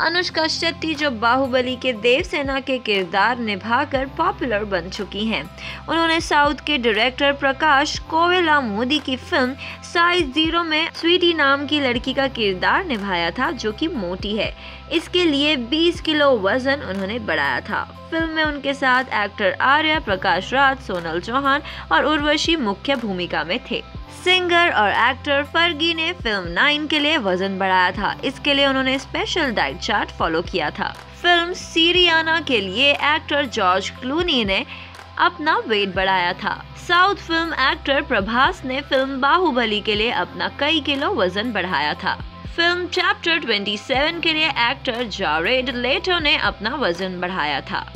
अनुष्का शेट्टी जो बाहुबली के देवसेना के किरदार निभाकर पॉपुलर बन चुकी हैं। उन्होंने साउथ के डायरेक्टर प्रकाश कोवेला मोदी की फ़िल्म साइज़ ज़ीरो में स्वीटी नाम की लड़की का किरदार निभाया था, जो कि मोटी है। इसके लिए 20 किलो वज़न उन्होंने बढ़ाया था। फ़िल्म में उनके साथ एक्टर आर्या प्रकाश राज, सोनल चौहान और उर्वशी मुख्य भूमिका में थे। सिंगर और एक्टर फर्गी ने फ़िल्म नाइन के लिए वज़न बढ़ाया था। इसके लिए उन्होंने स्पेशल डाइट चार्ट फॉलो किया था। फ़िल्म सीरियाना के लिए एक्टर जॉर्ज क्लूनी ने अपना वेट बढ़ाया था। साउथ फ़िल्म एक्टर प्रभास ने फ़िल्म बाहुबली के लिए अपना कई किलो वज़न बढ़ाया था। फ़िल्म चैप्टर 27 के लिए एक्टर जारेड लेटो ने अपना वज़न बढ़ाया था।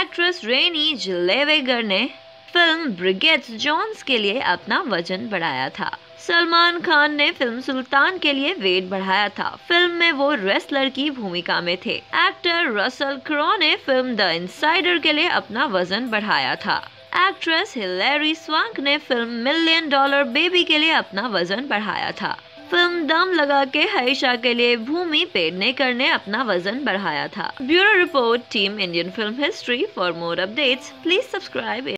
एक्ट्रेस रेनी जिलेवेगर ने फ़िल्म ब्रिगेड्स जॉन्स के लिए अपना वज़न बढ़ाया था। सलमान खान ने फ़िल्म सुल्तान के लिए वेट बढ़ाया था। फ़िल्म में वो रेसलर की भूमिका में थे। एक्टर रसल क्रो ने फ़िल्म द इनसाइडर के लिए अपना वज़न बढ़ाया था। एक्ट्रेस हिलेरी स्वांक ने फ़िल्म मिलियन डॉलर बेबी के लिए अपना वज़न बढ़ाया था। फ़िल्म दम लगा के हईशा के लिए भूमि पेडनेकर ने अपना वज़न बढ़ाया था। Bureau report, team Indian film history. For more updates, please subscribe